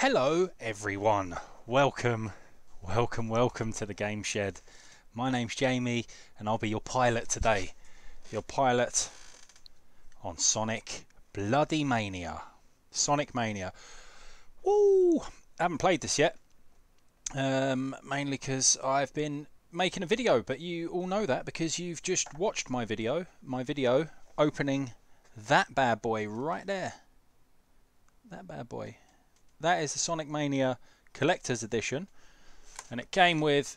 Hello, everyone. Welcome, welcome, welcome to the Game Shed. My name's Jamie, and I'll be your pilot today. Your pilot on Sonic Bloody Mania. Sonic Mania. Woo! Haven't played this yet. Um, mainly because I've been making a video, but you all know that because you've just watched my video. My video opening that bad boy right there. That bad boy. That is the Sonic Mania Collector's Edition. And it came with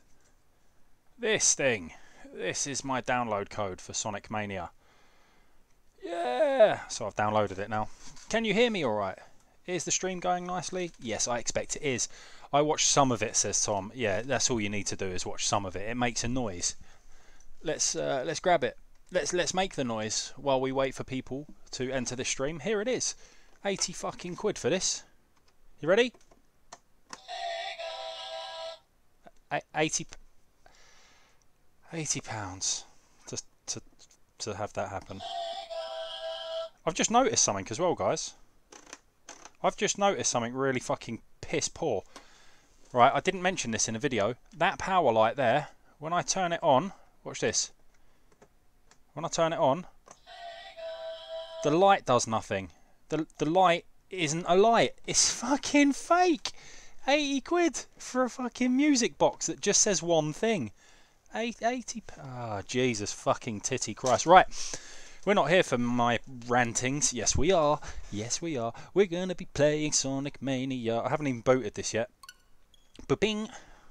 this thing. This is my download code for Sonic Mania. Yeah! So I've downloaded it now. Can you hear me alright? Is the stream going nicely? Yes, I expect it is. I watched some of it, says Tom. Yeah, that's all you need to do is watch some of it. It makes a noise. Let's uh, let's grab it. Let's let's make the noise while we wait for people to enter the stream. Here it is. 80 fucking quid for this. You ready? 80 80 pounds to, to, to have that happen. I've just noticed something as well, guys. I've just noticed something really fucking piss poor. Right, I didn't mention this in a video. That power light there, when I turn it on, watch this. When I turn it on, the light does nothing. The, the light isn't a lie. It's fucking fake. 80 quid for a fucking music box that just says one thing. 80 Ah, oh, Jesus fucking titty Christ. Right. We're not here for my rantings. Yes, we are. Yes, we are. We're going to be playing Sonic Mania. I haven't even booted this yet. But bing.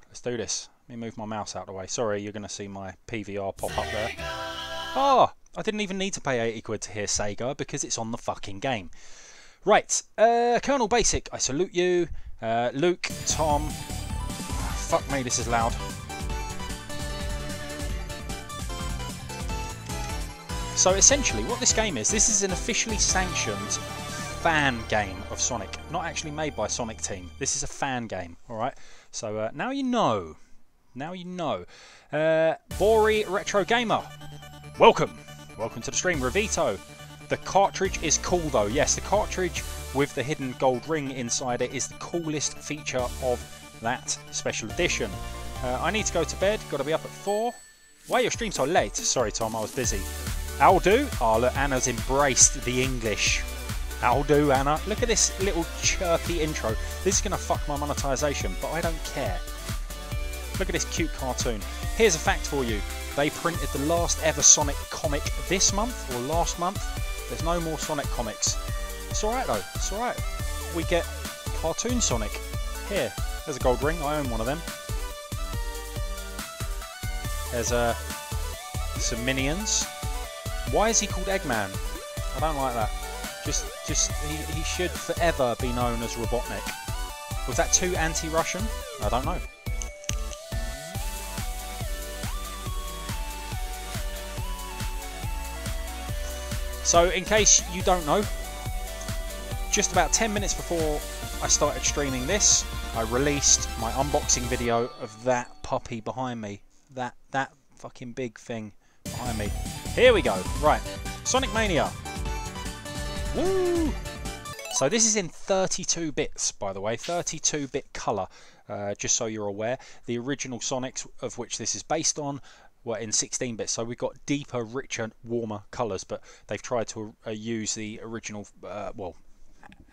Let's do this. Let me move my mouse out of the way. Sorry, you're going to see my PVR pop up there. Ah, oh, I didn't even need to pay 80 quid to hear Sega because it's on the fucking game. Right, uh, Colonel Basic, I salute you. Uh, Luke, Tom. Fuck me, this is loud. So essentially, what this game is, this is an officially sanctioned fan game of Sonic, not actually made by Sonic Team. This is a fan game, all right. So uh, now you know. Now you know. Uh, Bori Retro Gamer, welcome, welcome to the stream. Revito, the cartridge is cool though. Yes, the cartridge with the hidden gold ring inside it is the coolest feature of that special edition. Uh, I need to go to bed. Got to be up at four. Why are your stream so late? Sorry, Tom, I was busy. I'll do. Oh, look, Anna's embraced the English. I'll do, Anna. Look at this little chirpy intro. This is going to fuck my monetization, but I don't care. Look at this cute cartoon. Here's a fact for you. They printed the last ever Sonic comic this month, or last month. There's no more Sonic comics. It's alright though, it's alright. We get Cartoon Sonic. Here, there's a gold ring, I own one of them. There's uh, some minions. Why is he called Eggman? I don't like that. Just, just he, he should forever be known as Robotnik. Was that too anti-Russian? I don't know. So, in case you don't know, just about 10 minutes before I started streaming this, I released my unboxing video of that puppy behind me. That that fucking big thing behind me. Here we go. Right. Sonic Mania. Woo! So this is in 32 bits, by the way, 32-bit colour, uh, just so you're aware. The original Sonics, of which this is based on, were in 16 bits, so we've got deeper, richer, warmer colours, but they've tried to uh, use the original, uh, well,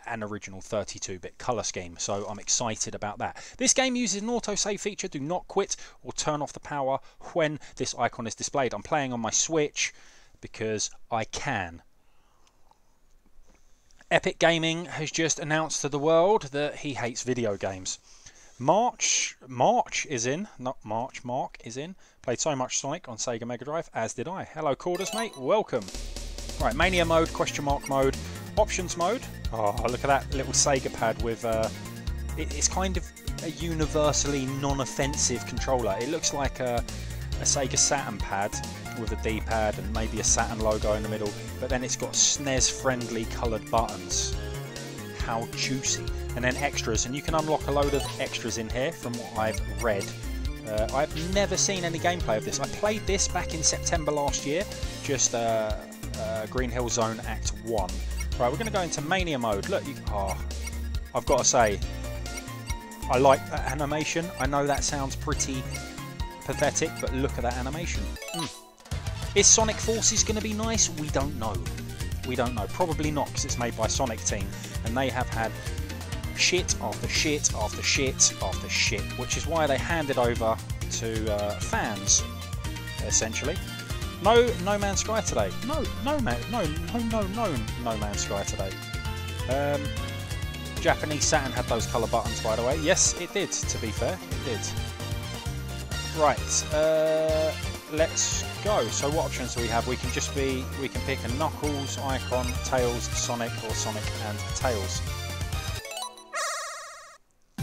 an original 32-bit color scheme so I'm excited about that. This game uses an autosave feature do not quit or turn off the power when this icon is displayed. I'm playing on my Switch because I can. Epic Gaming has just announced to the world that he hates video games. March March is in, not March, Mark is in. Played so much Sonic on Sega Mega Drive, as did I. Hello Corders mate, welcome. Right, Mania mode, question mark mode, options mode. Oh, look at that little Sega pad with, uh, it, it's kind of a universally non-offensive controller. It looks like a, a Sega Saturn pad with a D-pad and maybe a Saturn logo in the middle, but then it's got SNES-friendly coloured buttons. How juicy. And then extras, and you can unlock a load of extras in here from what I've read. Uh, I've never seen any gameplay of this. I played this back in September last year, just uh, uh, Green Hill Zone Act 1. Right, we're going to go into Mania mode. Look, you, oh, I've got to say, I like that animation. I know that sounds pretty pathetic, but look at that animation. Mm. Is Sonic Forces going to be nice? We don't know. We don't know. Probably not, because it's made by Sonic Team, and they have had shit after shit after shit after shit, which is why they handed over to uh, fans, essentially. No No Man's Sky today. No, no man, no, no, no, no, No Man's Sky today. Um, Japanese Saturn had those colour buttons, by the way. Yes, it did. To be fair, it did. Right, uh, let's go. So what options do we have? We can just be, we can pick a Knuckles, Icon, Tails, Sonic, or Sonic and Tails.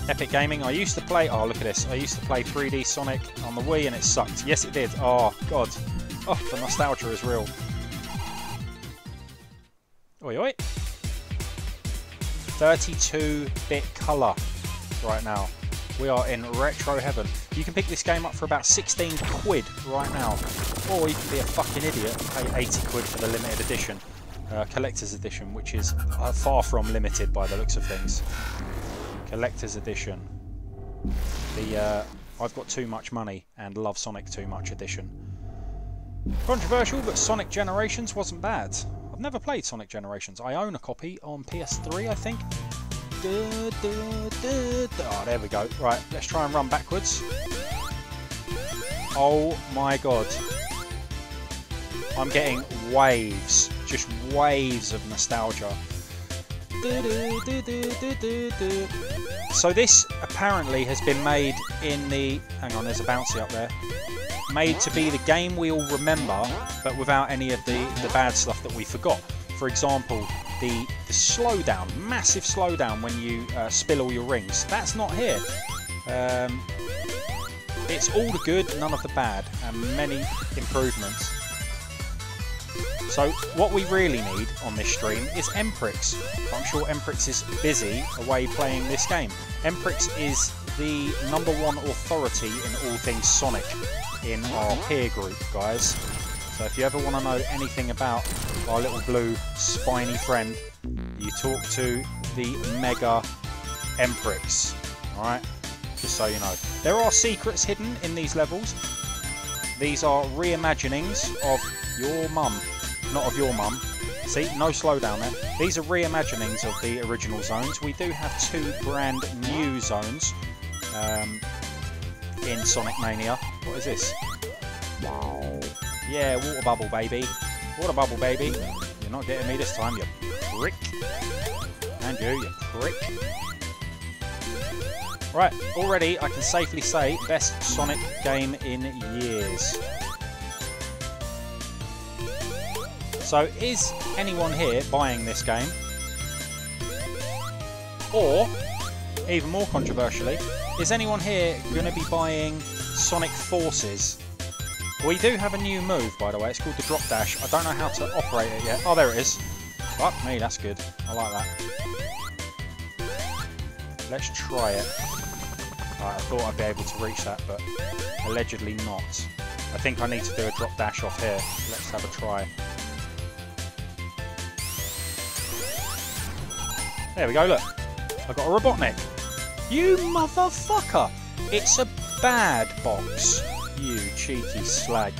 Epic Gaming. I used to play. Oh, look at this. I used to play 3D Sonic on the Wii, and it sucked. Yes, it did. Oh God. Oh, the nostalgia is real. Oi, oi. 32-bit colour right now. We are in retro heaven. You can pick this game up for about 16 quid right now. Or you can be a fucking idiot and pay 80 quid for the limited edition. Uh, collector's edition, which is uh, far from limited by the looks of things. Collector's edition. The uh, I've got too much money and love Sonic too much edition. Controversial, but Sonic Generations wasn't bad. I've never played Sonic Generations. I own a copy on PS3, I think. Oh, there we go. Right, let's try and run backwards. Oh my god. I'm getting waves, just waves of nostalgia. So this apparently has been made in the... Hang on, there's a bouncy up there. Made to be the game we all remember, but without any of the, the bad stuff that we forgot. For example, the, the slowdown, massive slowdown when you uh, spill all your rings. That's not here. Um, it's all the good, none of the bad, and many improvements. So what we really need on this stream is Emprix. I'm sure Emprix is busy away playing this game. Emprix is the number one authority in all things Sonic in our peer group, guys. So if you ever want to know anything about our little blue spiny friend, you talk to the Mega Emprix. Alright? Just so you know. There are secrets hidden in these levels. These are reimaginings of your mum not of your mum. See, no slowdown there. These are reimaginings of the original zones. We do have two brand new zones um, in Sonic Mania. What is this? Wow. Yeah, water bubble, baby. Water bubble, baby. You're not getting me this time, you prick. And you, you prick. Right, already I can safely say best Sonic game in years. So is anyone here buying this game? Or, even more controversially, is anyone here going to be buying Sonic Forces? We do have a new move, by the way. It's called the Drop Dash. I don't know how to operate it yet. Oh, there it is. Fuck me, that's good. I like that. Let's try it. Right, I thought I'd be able to reach that, but allegedly not. I think I need to do a drop dash off here. Let's have a try. There we go, look. I got a Robotnik. You motherfucker! It's a bad box. You cheeky slag.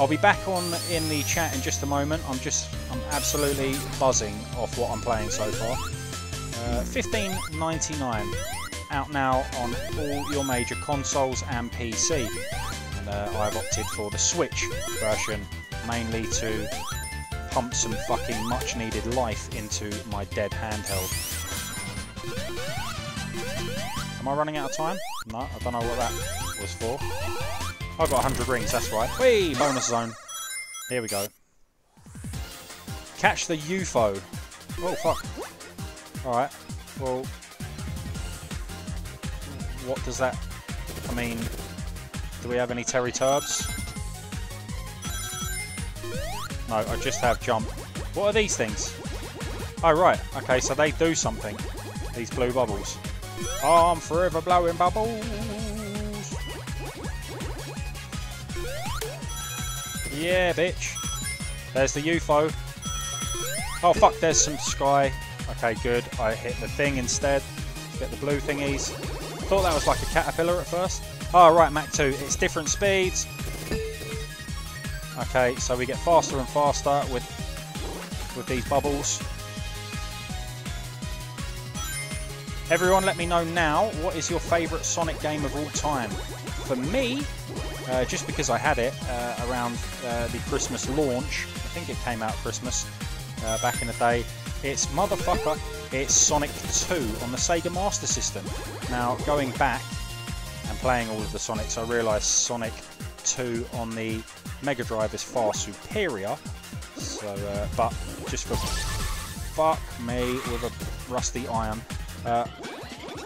I'll be back on in the chat in just a moment. I'm just, I'm absolutely buzzing off what I'm playing so far. Uh, 15.99 out now on all your major consoles and PC. And uh, I've opted for the Switch version, mainly to pump some fucking much needed life into my dead handheld. Am I running out of time? No, I don't know what that was for. I've got 100 rings, that's right. Whee! Bonus zone. Here we go. Catch the UFO. Oh, fuck. Alright. Well... What does that... I mean... Do we have any Terry Turbs? No, I just have jump. What are these things? Oh, right. Okay, so they do something. These blue bubbles. Oh, I'm forever blowing bubbles. Yeah, bitch. There's the UFO. Oh, fuck, there's some sky. Okay, good. I hit the thing instead. Get the blue thingies. thought that was like a caterpillar at first. Oh, right, Mach 2. It's different speeds. Okay, so we get faster and faster with with these bubbles. Everyone, let me know now, what is your favourite Sonic game of all time? For me, uh, just because I had it uh, around uh, the Christmas launch, I think it came out Christmas uh, back in the day, it's motherfucker, it's Sonic 2 on the Sega Master System. Now, going back and playing all of the Sonics, I realised Sonic 2 on the Mega Drive is far superior. So, uh, but just for fuck me with a rusty iron. Uh,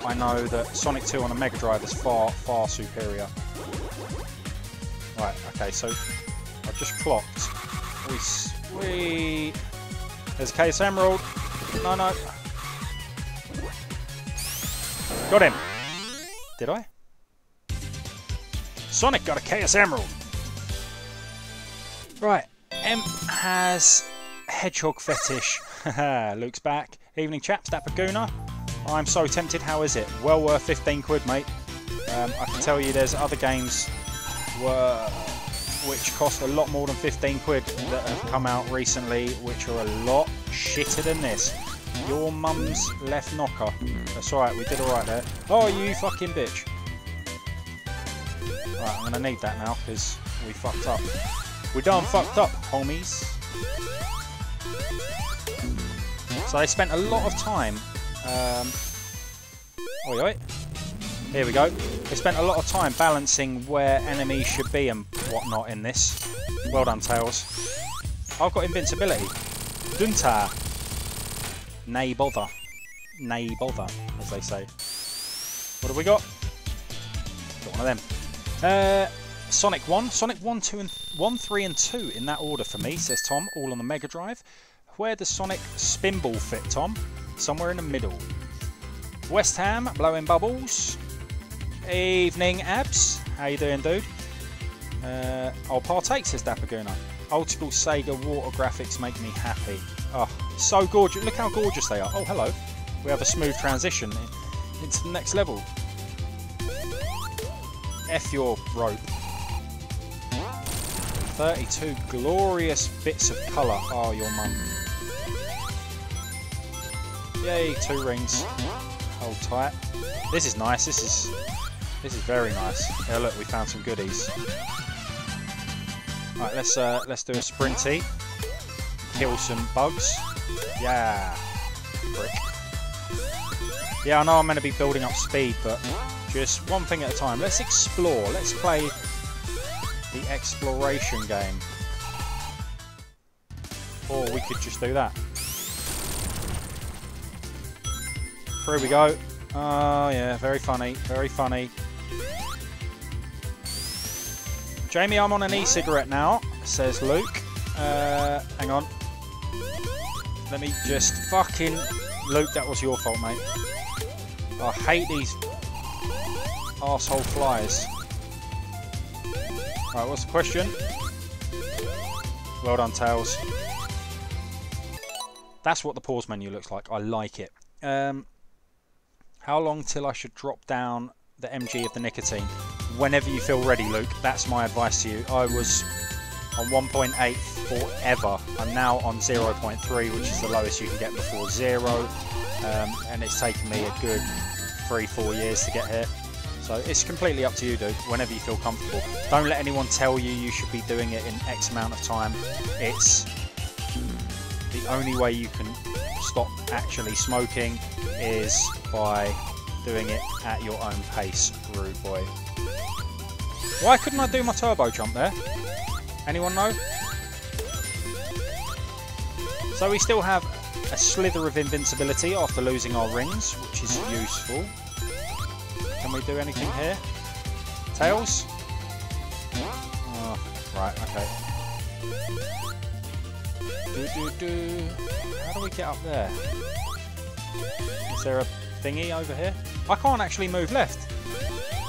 I know that Sonic 2 on a Mega Drive is far, far superior. Right, okay, so I've just clocked. We, we... There's a Chaos Emerald. No, no. Got him. Did I? Sonic got a Chaos Emerald. Right, M has hedgehog fetish. Luke's back. Evening chaps, Dapaguna. I'm so tempted. How is it? Well worth 15 quid, mate. Um, I can tell you there's other games were, which cost a lot more than 15 quid that have come out recently, which are a lot shitter than this. Your mum's left knocker. That's alright, we did alright there. Oh, you fucking bitch. Right, I'm to need that now, because we fucked up. We done fucked up, homies. So they spent a lot of time um, oi, oi. Here we go. They spent a lot of time balancing where enemies should be and whatnot in this. Well done, Tails. I've got invincibility. Dunta. Nay bother. Nay bother, as they say. What have we got? Got one of them. Uh, Sonic 1. Sonic 1, 2, and 1, 3, and 2 in that order for me, says Tom, all on the Mega Drive. Where does Sonic Spinball fit, Tom? Somewhere in the middle. West Ham, blowing bubbles. Evening, Abs. How you doing, dude? Uh, I'll partake, says Dapaguna. Old school Sega water graphics make me happy. Oh, so gorgeous. Look how gorgeous they are. Oh, hello. We have a smooth transition into the next level. F your rope. 32 glorious bits of colour. Oh, your mum. Yay, two rings. Hold tight. This is nice. This is this is very nice. Yeah, look, we found some goodies. Right, let's uh, let's do a sprinty. Kill some bugs. Yeah. Brick. Yeah, I know I'm going to be building up speed, but just one thing at a time. Let's explore. Let's play the exploration game. Or we could just do that. Here we go. Oh, yeah, very funny, very funny. Jamie, I'm on an e-cigarette now, says Luke. Uh, hang on. Let me just fucking... Luke, that was your fault, mate. I hate these asshole flies. Right, what's the question? Well done, Tails. That's what the pause menu looks like. I like it. Um, how long till I should drop down the MG of the nicotine? Whenever you feel ready, Luke. That's my advice to you. I was on 1.8 forever. I'm now on 0.3, which is the lowest you can get before zero. Um, and it's taken me a good three, four years to get here. So it's completely up to you, dude, whenever you feel comfortable. Don't let anyone tell you you should be doing it in X amount of time. It's the only way you can stop actually smoking is by doing it at your own pace, rude boy. Why couldn't I do my turbo jump there? Anyone know? So we still have a slither of invincibility after losing our rings, which is useful. Can we do anything here? Tails? Oh, right, okay. Do, do, do. How do we get up there? Is there a thingy over here? I can't actually move left.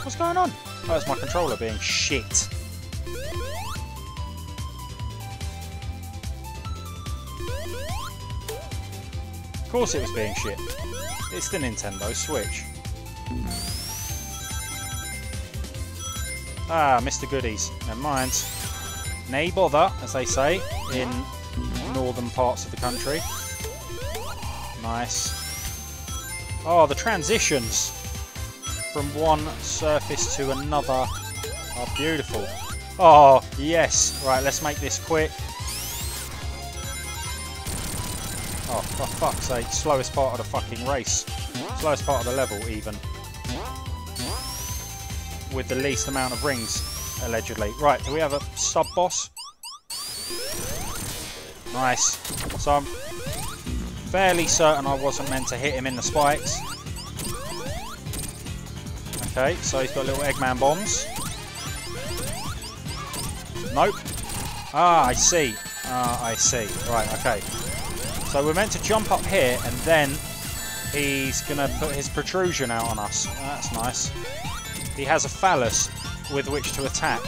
What's going on? Oh, it's my controller being shit. Of course it was being shit. It's the Nintendo Switch. Ah, Mr. Goodies. Never mind. Nay bother, as they say, in northern parts of the country. Nice. Oh, the transitions from one surface to another are beautiful. Oh, yes. Right, let's make this quick. Oh, for fuck's sake. Slowest part of the fucking race. Slowest part of the level, even. With the least amount of rings, allegedly. Right, do we have a sub-boss? Nice. So I'm fairly certain I wasn't meant to hit him in the spikes. Okay, so he's got little Eggman bombs. Nope. Ah, I see. Ah, I see. Right, okay. So we're meant to jump up here and then he's going to put his protrusion out on us. That's nice. He has a phallus with which to attack.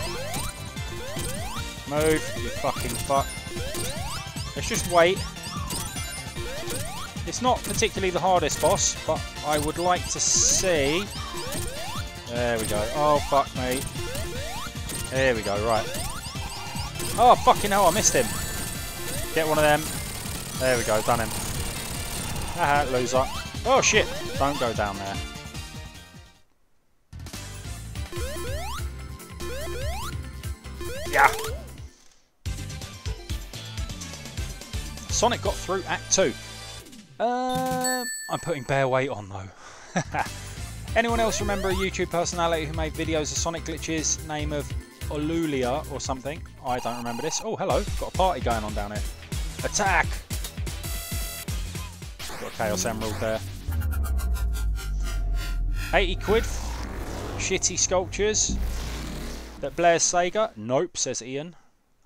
Move, you fucking fuck. Let's just wait. It's not particularly the hardest boss, but I would like to see... There we go. Oh, fuck me. There we go, right. Oh, fucking hell, I missed him. Get one of them. There we go, done him. Haha, loser. Oh shit, don't go down there. Yeah. Sonic got through Act 2. Uh, I'm putting bare weight on though. Anyone else remember a YouTube personality who made videos of Sonic glitches? Name of Olulia or something? I don't remember this. Oh, hello. Got a party going on down here. Attack! Got a Chaos Emerald there. 80 quid. Shitty sculptures. That Blair's Sega? Nope, says Ian.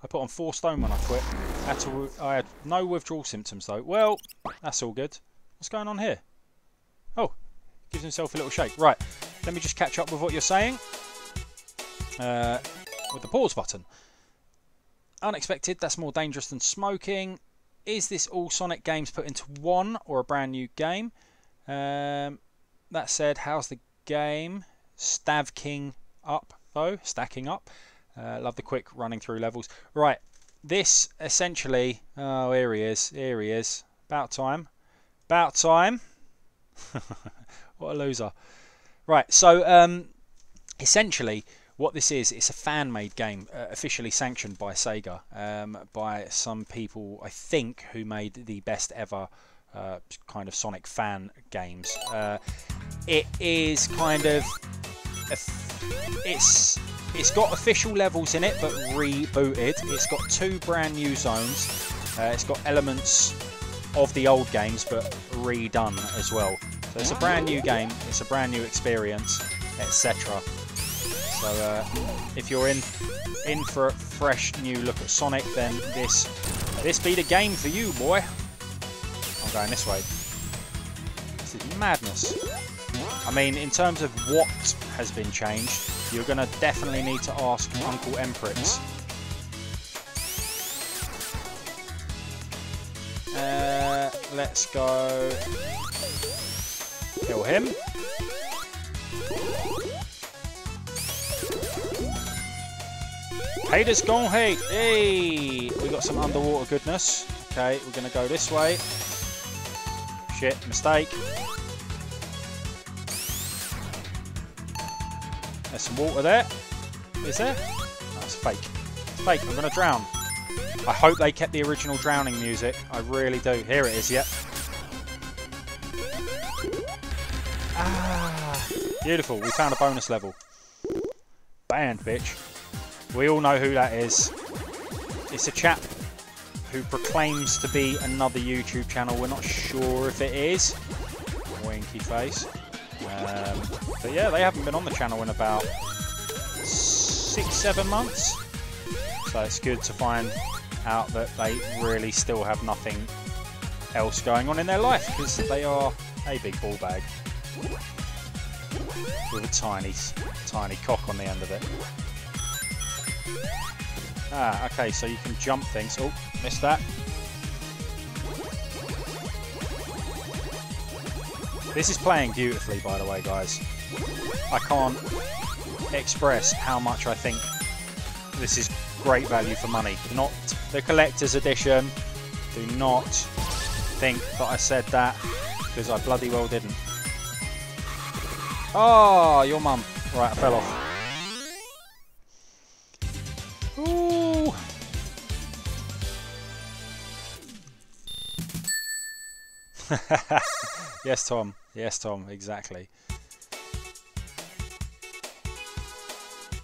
I put on four stone when I quit. I had, to, I no withdrawal symptoms though. Well, that's all good. What's going on here? Oh, gives himself a little shake. Right, let me just catch up with what you're saying. Uh, with the pause button. Unexpected, that's more dangerous than smoking. Is this all Sonic games put into one or a brand new game? Um, that said, how's the game? Stav King up though, stacking up. Uh, love the quick running through levels. Right, this essentially. Oh, here he is. Here he is. About time. About time. what a loser. Right, so um, essentially, what this is, it's a fan-made game, uh, officially sanctioned by Sega, um, by some people, I think, who made the best ever uh, kind of Sonic fan games. Uh, it is kind of, it's it's got official levels in it, but rebooted. It's got two brand new zones. Uh, it's got elements of the old games, but redone as well. So it's a brand new game. It's a brand new experience, etc. So uh, if you're in in for a fresh new look at Sonic, then this this be the game for you, boy. I'm going this way. This is madness. I mean, in terms of what has been changed, you're going to definitely need to ask Uncle Emprix. Uh, let's go kill him. Haters gone hate. Hey, we got some underwater goodness. Okay, we're going to go this way. Shit, mistake. Some water there. Is there? That's fake. It's fake. I'm going to drown. I hope they kept the original drowning music. I really do. Here it is, yep. Ah, beautiful. We found a bonus level. Banned, bitch. We all know who that is. It's a chap who proclaims to be another YouTube channel. We're not sure if it is. Winky face. Um, but yeah, they haven't been on the channel in about six, seven months. So it's good to find out that they really still have nothing else going on in their life because they are a big ball bag with a tiny, tiny cock on the end of it. Ah, okay, so you can jump things. Oh, missed that. This is playing beautifully, by the way, guys. I can't express how much I think this is great value for money. Not the collector's edition. Do not think that I said that because I bloody well didn't. Oh, your mum. Right, I fell off. Ooh. yes, Tom. Yes, Tom. Exactly.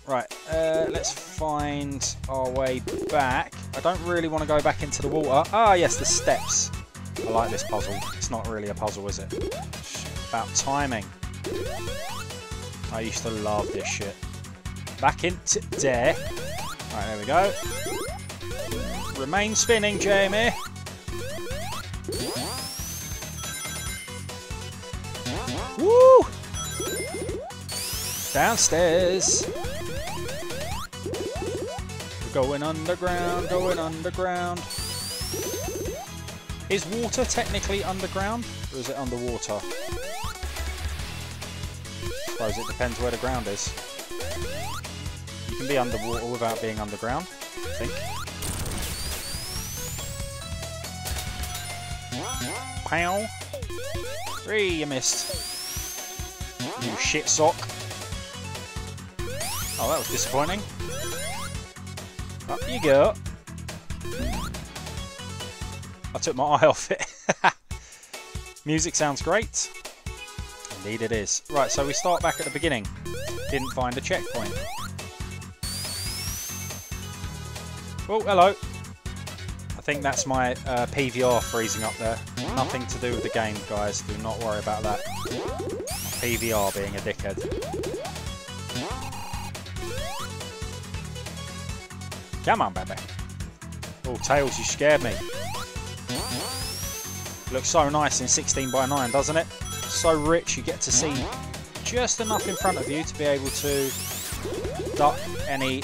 Right, uh, let's find our way back. I don't really want to go back into the water. Ah, yes, the steps. I like this puzzle. It's not really a puzzle, is it? About timing. I used to love this shit. Back into there. Right, there we go. Remain spinning, Jamie. Woo! Downstairs. Going underground, going underground. Is water technically underground, or is it underwater? I suppose it depends where the ground is. You can be underwater without being underground, I think. Pow! Three, you missed. You shit sock. Oh, that was disappointing. Up you go. I took my eye off it. Music sounds great. Indeed it is. Right, so we start back at the beginning. Didn't find a checkpoint. Oh, hello. I think that's my uh, PVR freezing up there. Nothing to do with the game, guys. Do not worry about that. PVR being a dickhead. Come on, baby. Oh, Tails, you scared me. Looks so nice in 16 by 9, doesn't it? So rich, you get to see just enough in front of you to be able to duck any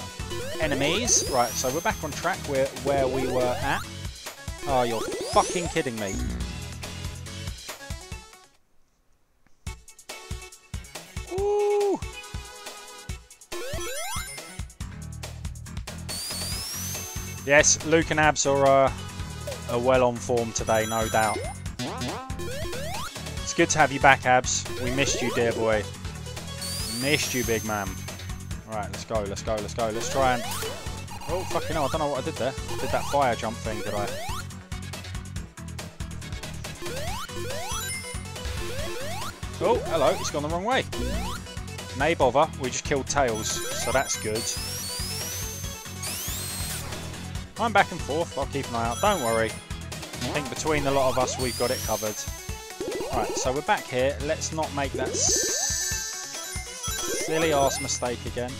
enemies. Right, so we're back on track where, where we were at. Oh, you're fucking kidding me. Yes, Luke and Abs are, uh, are well on form today, no doubt. It's good to have you back, Abs. We missed you, dear boy. Missed you, big man. Right, let's go, let's go, let's go. Let's try and... Oh, fucking hell, I don't know what I did there. Did that fire jump thing, did I? Oh, hello, it's gone the wrong way. Nay bother, we just killed Tails, so that's good. I'm back and forth. I'll keep an eye out. Don't worry. I think between the lot of us, we've got it covered. Right, so we're back here. Let's not make that silly ass mistake again.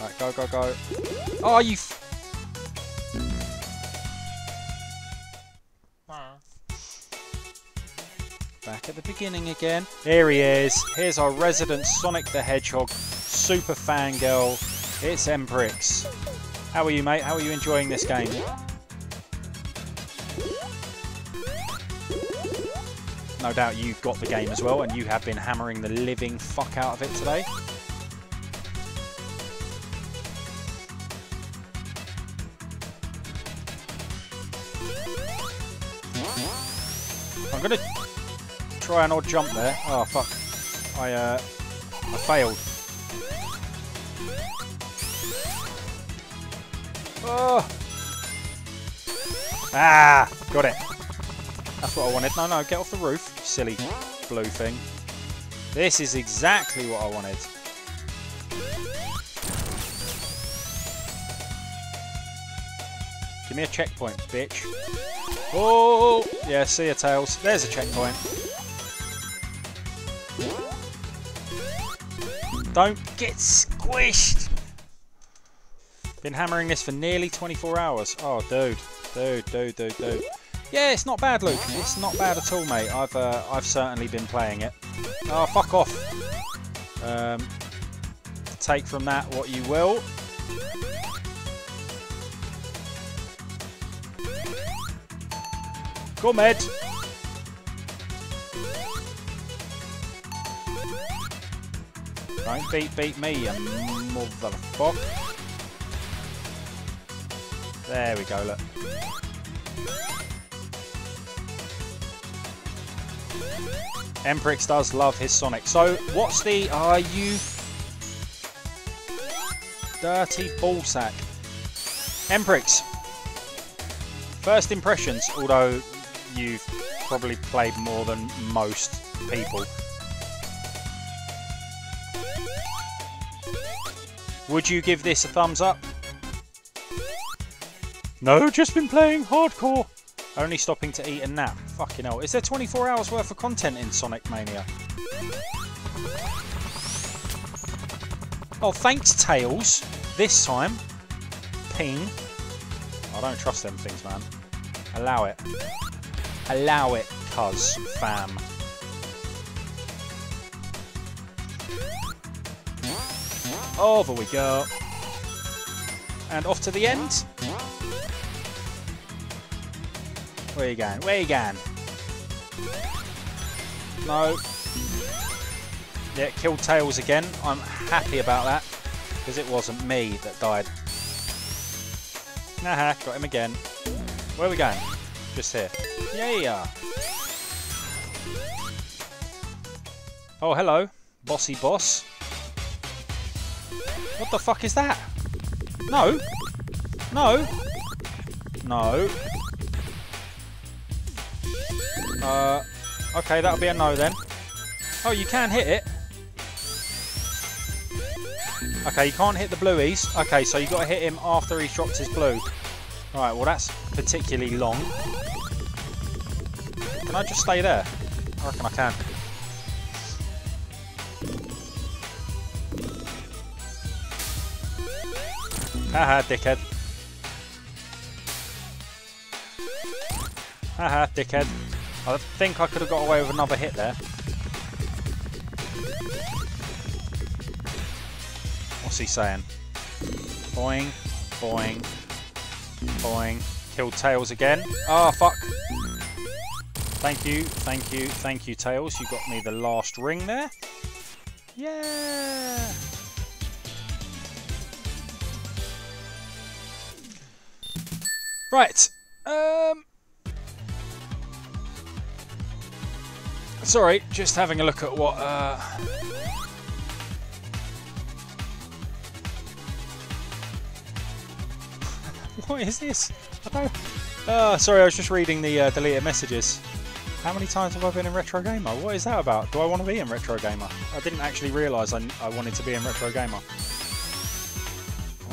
Right, go, go, go. Oh, you... the beginning again. Here he is. Here's our resident Sonic the Hedgehog super fangirl. It's Emprix. How are you, mate? How are you enjoying this game? No doubt you've got the game as well, and you have been hammering the living fuck out of it today. I'm gonna try an odd jump there. Oh fuck! I uh, I failed. Oh! Ah! Got it. That's what I wanted. No, no, get off the roof, silly blue thing. This is exactly what I wanted. Give me a checkpoint, bitch. Oh! Yeah, see ya, Tails. There's a checkpoint. Don't get squished! Been hammering this for nearly 24 hours. Oh, dude. Dude, dude, dude, dude. Yeah, it's not bad, Luke. It's not bad at all, mate. I've uh, I've certainly been playing it. Oh, fuck off. Um, take from that what you will. Go, Med. Don't beat beat me, you motherfucker. There we go, look. Emprix does love his Sonic. So, what's the... Are you... Dirty ballsack. Emprix. First impressions, although you've probably played more than most people. Would you give this a thumbs up? No, just been playing hardcore. Only stopping to eat and nap. Fucking hell. Is there 24 hours worth of content in Sonic Mania? Oh, thanks, Tails. This time. Ping. I don't trust them things, man. Allow it. Allow it, cuz, fam. Over we go. And off to the end. Where you going? Where you going? No. Yeah, killed Tails again. I'm happy about that. Because it wasn't me that died. Nah, got him again. Where are we going? Just here. Yeah. Oh, hello. Bossy boss. What the fuck is that? No. No. No. Uh, okay, that'll be a no then. Oh, you can hit it. Okay, you can't hit the blueies. Okay, so you got to hit him after he's dropped his blue. Right, well that's particularly long. Can I just stay there? I reckon I can. Haha, dickhead. Haha, dickhead. I think I could have got away with another hit there. What's he saying? Boing, boing, boing. Killed Tails again. Oh, fuck. Thank you, thank you, thank you, Tails. You got me the last ring there. Yeah! Right. Um, sorry, just having a look at what... Uh, what is this? I uh, sorry, I was just reading the uh, deleted messages. How many times have I been in Retro Gamer? What is that about? Do I want to be in Retro Gamer? I didn't actually realise I, I wanted to be in Retro Gamer.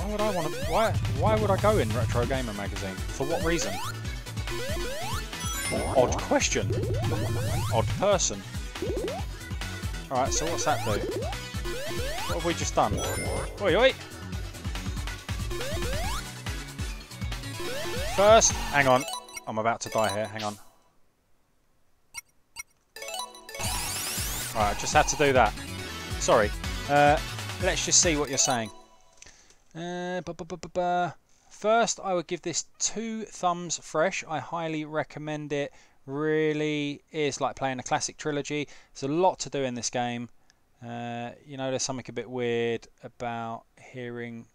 Why would I want to? Why? Why would I go in Retro Gamer magazine? For what reason? Odd question. Odd person. Alright, so what's that do? What have we just done? Oi, oi! First, hang on. I'm about to die here. Hang on. Alright, just had to do that. Sorry. Uh, let's just see what you're saying. Uh, ba -ba -ba First, I would give this two thumbs fresh. I highly recommend it. Really is like playing a classic trilogy. There's a lot to do in this game. Uh, you know, there's something a bit weird about hearing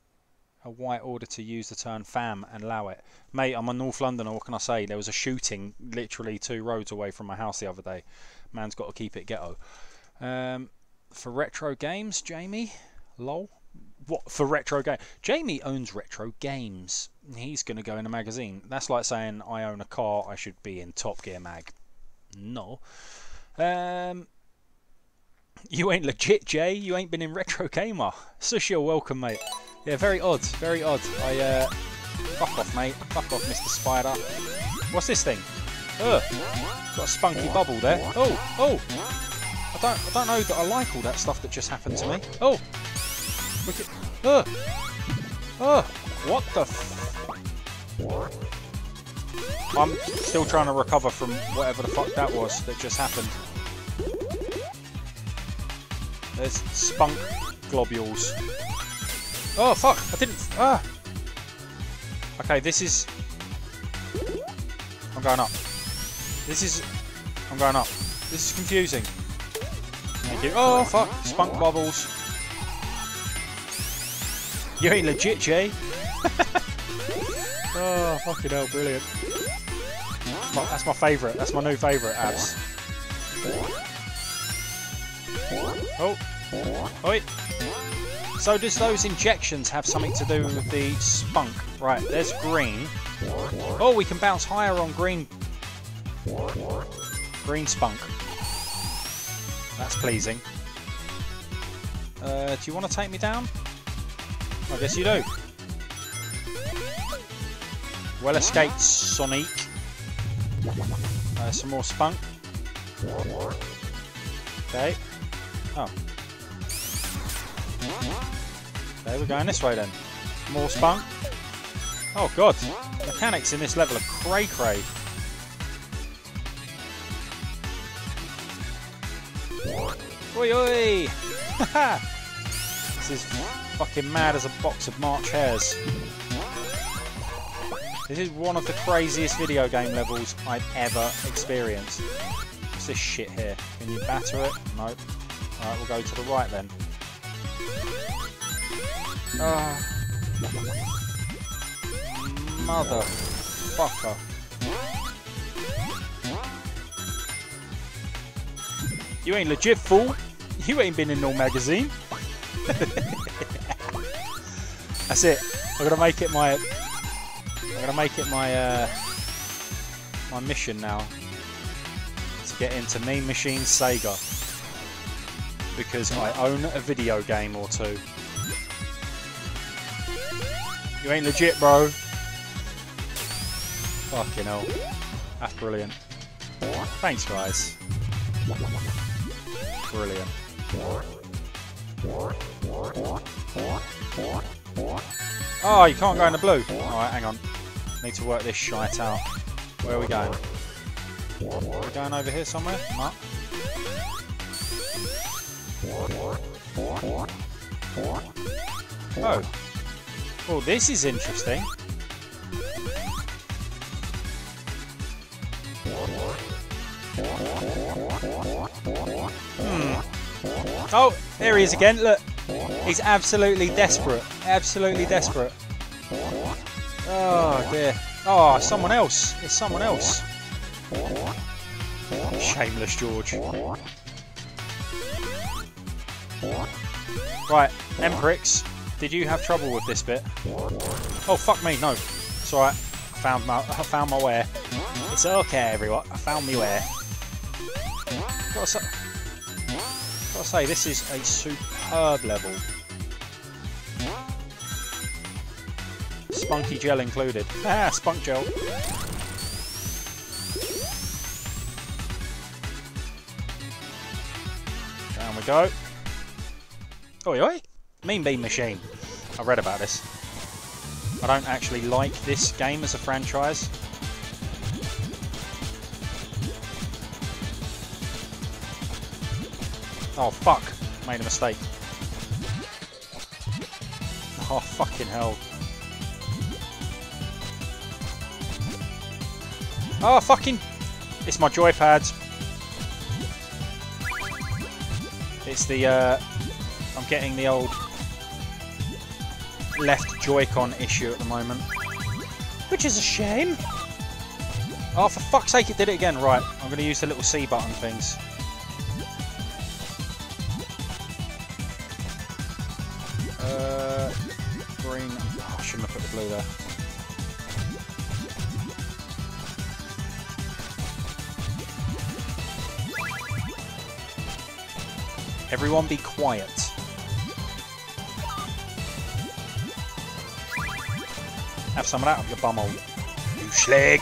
a white order to use the term fam and allow it. Mate, I'm a North Londoner, what can I say? There was a shooting literally two roads away from my house the other day. Man's got to keep it ghetto. Um, for retro games, Jamie, lol. What for retro game? Jamie owns retro games. He's going to go in a magazine. That's like saying I own a car. I should be in Top Gear mag. No. Um, you ain't legit, Jay. You ain't been in retro gamer. Sushi, you're welcome, mate. Yeah, very odd. Very odd. I uh, fuck off, mate. Fuck off, Mr. Spider. What's this thing? Ugh. Got a spunky bubble there. Oh, oh. I don't, I don't know that I like all that stuff that just happened to me. Oh, Wicked. Ugh. Ugh. What the I'm still trying to recover from whatever the fuck that was that just happened. There's spunk globules. Oh fuck! I didn't. Ah. Okay, this is. I'm going up. This is. I'm going up. This is confusing. Oh fuck! Spunk bubbles. You ain't legit, Jay. oh, fucking hell, brilliant. That's my favourite. That's my new favourite, abs. Oh. Oi. So does those injections have something to do with the spunk? Right, there's green. Oh, we can bounce higher on green. Green spunk. That's pleasing. Uh, do you want to take me down? I guess you do. Well escaped, Sonic. Uh, some more spunk. Okay. Oh. Okay, we're going this way then. More spunk. Oh god, mechanics in this level are cray cray. Oi oi! this is fucking mad as a box of March hares. This is one of the craziest video game levels I've ever experienced. What's this shit here? Can you batter it? Nope. Alright, we'll go to the right then. Ah. Motherfucker. You ain't legit, fool. You ain't been in no magazine. That's it. I'm gonna make it my. I'm gonna make it my uh, my mission now to get into Mean Machine Sega because I own a video game or two. You ain't legit, bro. Fucking hell. That's brilliant. Thanks, guys. Brilliant. Oh, you can't go in the blue. Alright, hang on. Need to work this shite out. Where are we going? Are we going over here somewhere? No. Oh. Oh, this is interesting. Hmm. Oh, there he is again. Look. He's absolutely desperate. Absolutely desperate. Oh, dear. Oh, someone else. It's someone else. Shameless George. Right, Emprix, did you have trouble with this bit? Oh, fuck me, no. It's alright. I found my, I found my wear. It's okay, everyone. I found me wear. Gotta say, gotta say, this is a superb level. Spunky gel included. Ah, spunk gel. Down we go. Oi oi! Mean Bean Machine. I read about this. I don't actually like this game as a franchise. Oh fuck! Made a mistake. Oh fucking hell. Oh fucking... It's my joypads. It's the, uh... I'm getting the old left Joy-Con issue at the moment. Which is a shame. Oh, for fuck's sake, it did it again. Right, I'm going to use the little C button things. Uh, green. Oh, I shouldn't have put the blue there. Everyone be quiet. Have some of that up your bumhole, you schlag.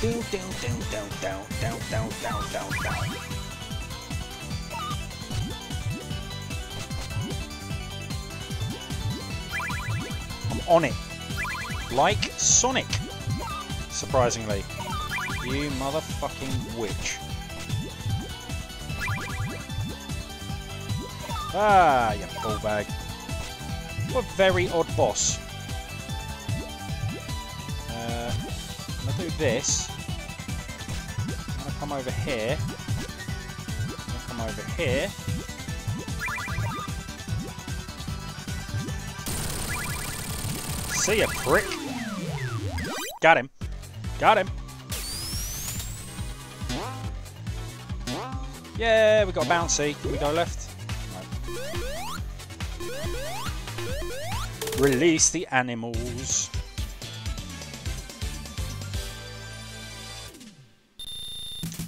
Down, down, down, down, down, down, down, down, down, on it. Like Sonic. Surprisingly. You motherfucking witch. Ah, you ball bag. What a very odd boss. Uh, I'm gonna do this. I'm gonna come over here. I'm gonna come over here. See ya, prick. Got him. Got him. Yeah, we got a bouncy. Can we go left? No. Release the animals.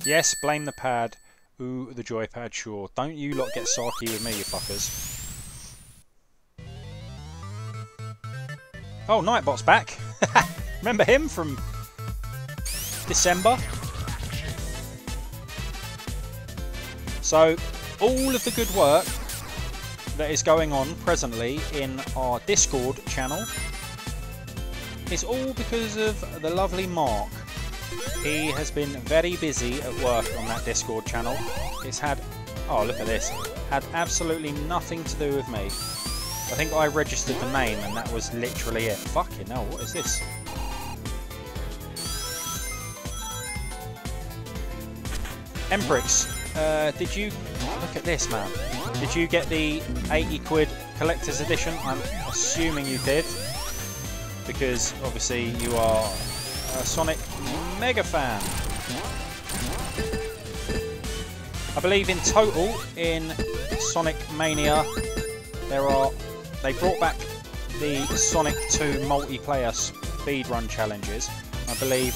Yes, blame the pad. Ooh, the joypad, sure. Don't you lot get sarky with me, you fuckers. Oh, Nightbot's back. Remember him from December? So, all of the good work that is going on presently in our Discord channel is all because of the lovely Mark. He has been very busy at work on that Discord channel. It's had, oh look at this, had absolutely nothing to do with me. I think I registered the name and that was literally it. Fucking hell, what is this? Emprix, uh, did you, look at this man, did you get the 80 quid collector's edition? I'm assuming you did, because obviously you are a Sonic mega fan. I believe in total in Sonic Mania there are they brought back the Sonic 2 multiplayer speedrun challenges. I believe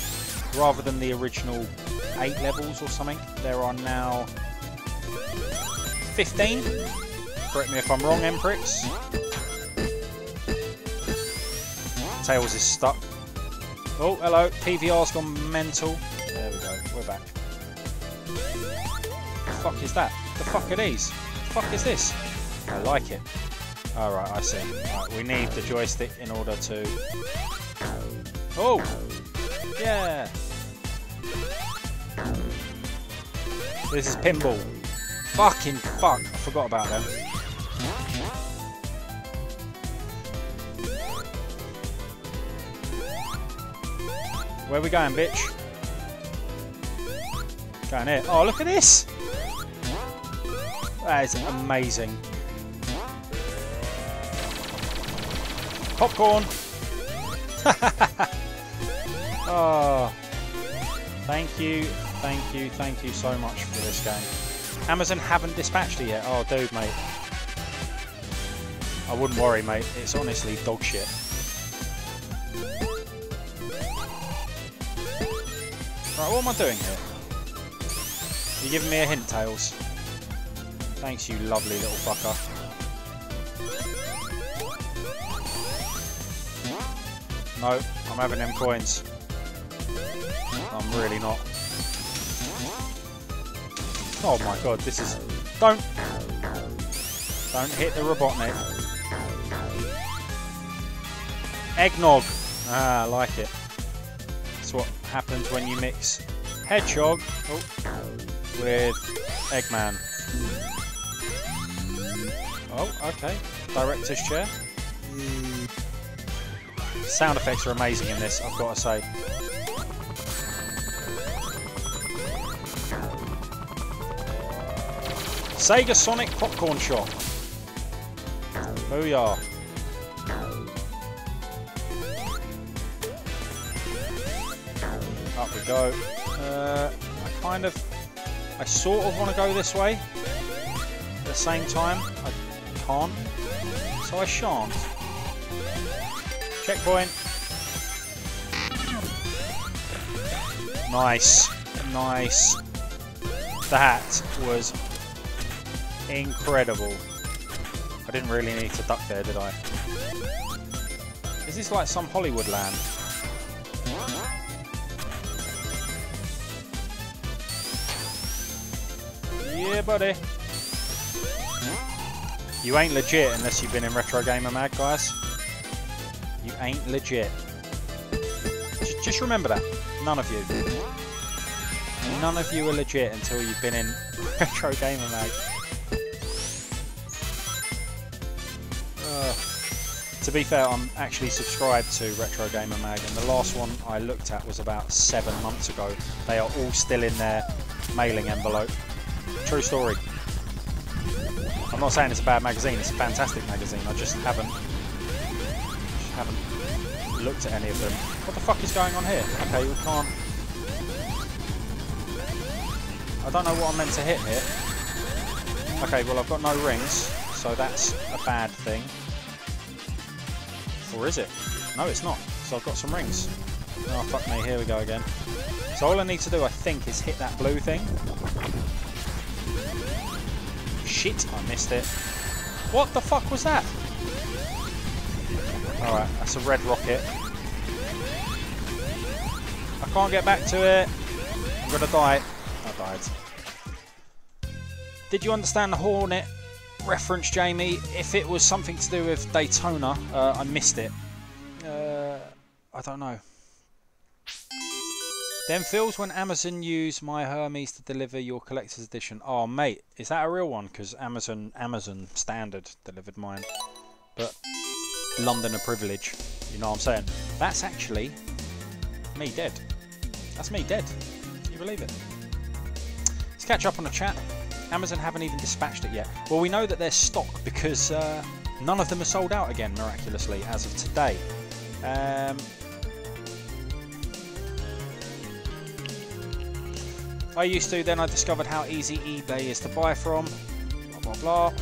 rather than the original 8 levels or something, there are now 15. Correct me if I'm wrong, Emprix. Tails is stuck. Oh, hello. PVR's gone mental. There we go. We're back. The fuck is that? The fuck are these? The fuck is this? I like it. Alright, I see. Right, we need the joystick in order to... Oh! Yeah! This is pinball. Fucking fuck. I forgot about them. Where we going, bitch? Going here. Oh, look at this! That is amazing. Popcorn! oh, thank you, thank you, thank you so much for this game. Amazon haven't dispatched it yet. Oh, dude, mate. I wouldn't worry, mate. It's honestly dog shit. Right, what am I doing here? You giving me a hint, Tails? Thanks, you lovely little fucker. No, I'm having them coins. I'm really not. Oh my god, this is... Don't! Don't hit the Robotnik. Eggnog! Ah, I like it That's what happens when you mix Hedgehog oh, with Eggman. Oh, okay. Director's chair. Sound effects are amazing in this, I've got to say. Sega Sonic Popcorn Shop. Booyah. Up we go. Uh, I kind of, I sort of want to go this way. At the same time, I can't. So I shan't. Checkpoint. Nice. Nice. That was incredible. I didn't really need to duck there, did I? Is this like some Hollywood land? Yeah, buddy. You ain't legit unless you've been in Retro Gamer Mag, guys. You ain't legit. Just remember that. None of you. None of you are legit until you've been in Retro Gamer Mag. Uh, to be fair, I'm actually subscribed to Retro Gamer Mag, and the last one I looked at was about seven months ago. They are all still in their mailing envelope. True story. I'm not saying it's a bad magazine, it's a fantastic magazine. I just haven't looked at any of them. What the fuck is going on here? Okay, we can't... I don't know what I'm meant to hit here. Okay, well I've got no rings, so that's a bad thing. Or is it? No, it's not. So I've got some rings. Oh, fuck me. Here we go again. So all I need to do, I think, is hit that blue thing. Shit, I missed it. What the fuck was that? Alright, that's a red rocket. I can't get back to it. I'm gonna die. I died. Did you understand the Hornet reference, Jamie? If it was something to do with Daytona, uh, I missed it. Uh, I don't know. Then feels when Amazon used my Hermes to deliver your collector's edition. Oh, mate, is that a real one? Because Amazon, Amazon standard delivered mine. But London a privilege. You know what I'm saying? That's actually me dead. That's me dead. Can you believe it? Let's catch up on the chat. Amazon haven't even dispatched it yet. Well, we know that there's stock because uh, none of them are sold out again, miraculously, as of today. Um, I used to, then I discovered how easy eBay is to buy from. Blah, blah, blah.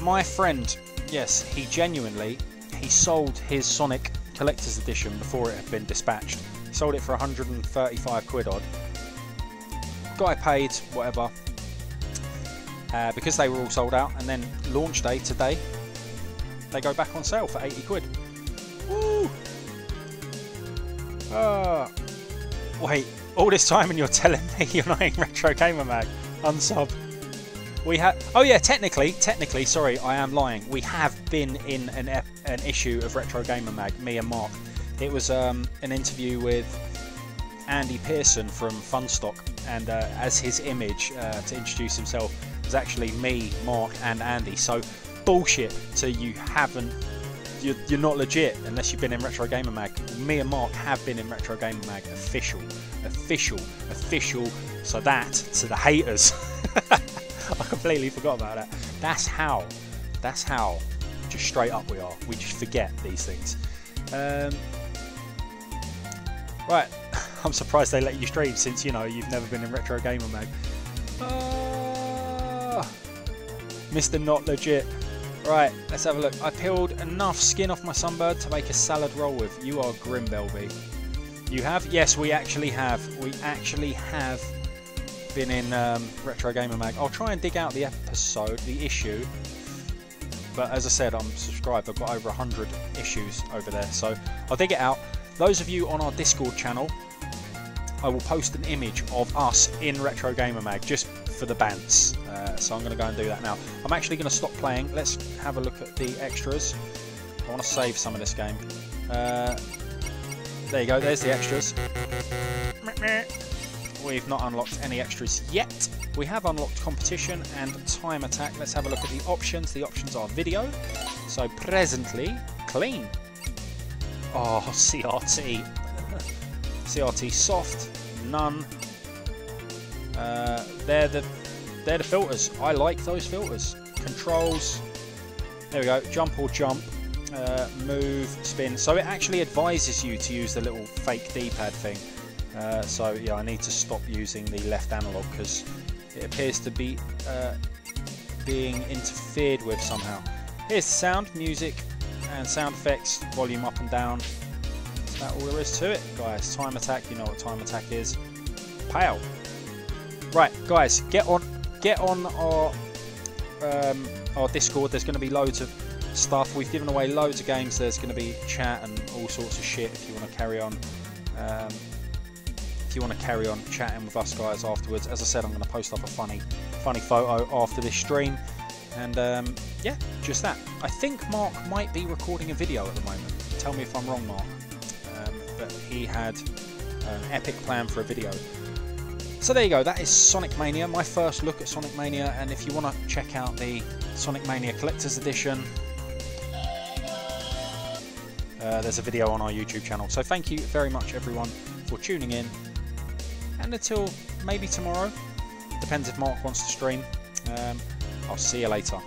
My friend, yes, he genuinely, he sold his Sonic Collector's Edition before it had been dispatched. He sold it for 135 quid odd. Guy paid, whatever, uh, because they were all sold out, and then launch day today, they go back on sale for 80 quid. Woo! Uh, wait, all this time and you're telling me you're not in Retro Gamer Mag. Unsub. We have. Oh yeah, technically, technically, sorry, I am lying. We have been in an an issue of Retro Gamer Mag, me and Mark. It was um, an interview with Andy Pearson from Funstock, and uh, as his image uh, to introduce himself was actually me, Mark, and Andy. So bullshit. So you haven't you're, you're, not legit unless you've been in Retro Gamer Mag. Me and Mark have been in Retro Gamer Mag. Official, official, official. So that to the haters. I completely forgot about that. That's how. That's how. Just straight up we are. We just forget these things. Um, right. I'm surprised they let you stream since you know you've never been in Retro Gamer Mag. Uh, Mr. Not Legit. Right, let's have a look. I peeled enough skin off my sunbird to make a salad roll with. You are grim, Belby. You have? Yes, we actually have. We actually have been in um, Retro Gamer Mag. I'll try and dig out the episode, the issue. But as I said, I'm subscribed. I've got over 100 issues over there. So I'll dig it out. Those of you on our Discord channel, I will post an image of us in Retro Gamer Mag just for the bands. Uh, so I'm going to go and do that now. I'm actually going to stop playing. Let's have a look at the extras. I want to save some of this game. Uh, there you go, there's the extras. We've not unlocked any extras yet. We have unlocked competition and time attack. Let's have a look at the options. The options are video. So presently, clean. Oh, CRT. CRT soft, none. Uh, they're the they're the filters. I like those filters. Controls. There we go. Jump or jump. Uh, move, spin. So it actually advises you to use the little fake D-pad thing. Uh, so yeah, I need to stop using the left analog because it appears to be uh, being interfered with somehow. Here's the sound, music, and sound effects. Volume up and down. Is that all there is to it, guys? Time attack. You know what time attack is. Pow. Right, guys, get on, get on our um, our Discord. There's going to be loads of stuff. We've given away loads of games. There's going to be chat and all sorts of shit if you want to carry on. Um, if you want to carry on chatting with us guys afterwards, as I said, I'm going to post up a funny, funny photo after this stream. And um, yeah, just that. I think Mark might be recording a video at the moment. Tell me if I'm wrong, Mark. Um, but he had an epic plan for a video. So there you go, that is Sonic Mania, my first look at Sonic Mania, and if you want to check out the Sonic Mania Collector's Edition, uh, there's a video on our YouTube channel. So thank you very much everyone for tuning in, and until maybe tomorrow, depends if Mark wants to stream, um, I'll see you later.